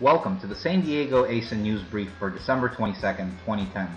Welcome to the San Diego ASA News Brief for December 22, 2010.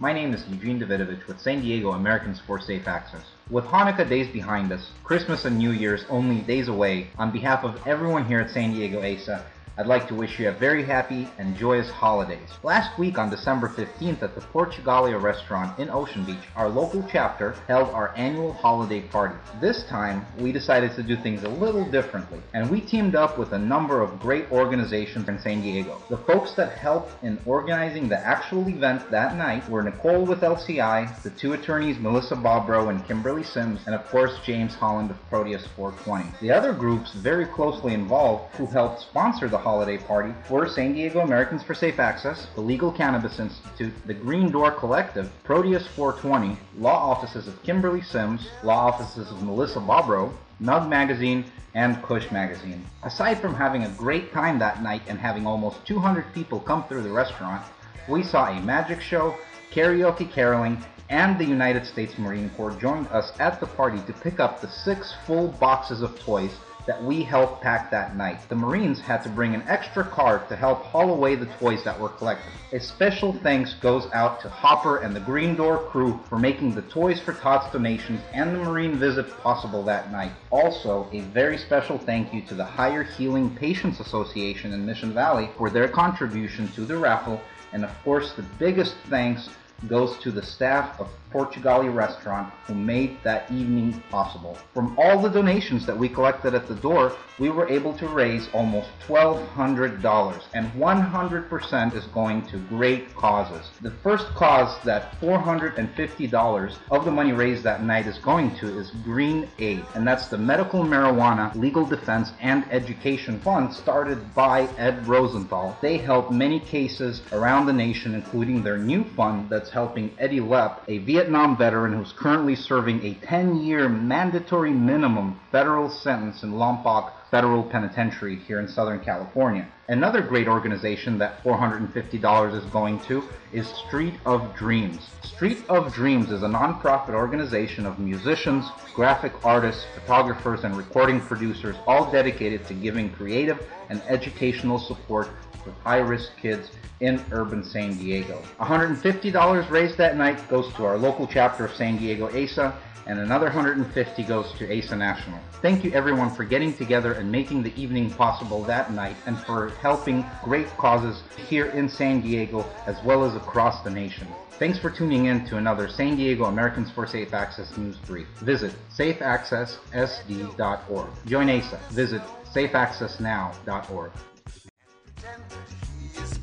My name is Eugene Davidovich with San Diego Americans for Safe Access. With Hanukkah days behind us, Christmas and New Year's only days away, on behalf of everyone here at San Diego ASA, I'd like to wish you a very happy and joyous holidays. Last week on December 15th at the Portugalia restaurant in Ocean Beach, our local chapter held our annual holiday party. This time, we decided to do things a little differently, and we teamed up with a number of great organizations in San Diego. The folks that helped in organizing the actual event that night were Nicole with LCI, the two attorneys Melissa Bobrow and Kimberly Sims, and of course James Holland of Proteus 420. The other groups very closely involved who helped sponsor the holiday party were San Diego Americans for Safe Access, the Legal Cannabis Institute, the Green Door Collective, Proteus 420, law offices of Kimberly Sims, law offices of Melissa Bobrow, Nug Magazine, and Kush Magazine. Aside from having a great time that night and having almost 200 people come through the restaurant, we saw a magic show, karaoke caroling, and the United States Marine Corps joined us at the party to pick up the six full boxes of toys that we helped pack that night. The Marines had to bring an extra car to help haul away the toys that were collected. A special thanks goes out to Hopper and the Green Door crew for making the Toys for Tots donations and the Marine visit possible that night. Also, a very special thank you to the Higher Healing Patients Association in Mission Valley for their contribution to the raffle, and of course the biggest thanks goes to the staff of Portugali restaurant who made that evening possible. From all the donations that we collected at the door, we were able to raise almost $1,200 and 100% is going to great causes. The first cause that $450 of the money raised that night is going to is Green Aid and that's the medical marijuana legal defense and education fund started by Ed Rosenthal. They help many cases around the nation including their new fund that's helping Eddie Lepp, a Vietnam veteran who's currently serving a 10-year mandatory minimum federal sentence in Lompoc Federal Penitentiary here in Southern California. Another great organization that $450 is going to is Street of Dreams. Street of Dreams is a nonprofit organization of musicians, graphic artists, photographers, and recording producers all dedicated to giving creative and educational support to high-risk kids in urban San Diego. $150 raised that night goes to our local chapter of San Diego ASA and another 150 goes to ASA National. Thank you everyone for getting together and making the evening possible that night and for helping great causes here in San Diego as well as across the nation. Thanks for tuning in to another San Diego Americans for Safe Access news brief. Visit safeaccesssd.org. Join ASA. Visit safeaccessnow.org.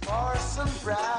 Parson Brown.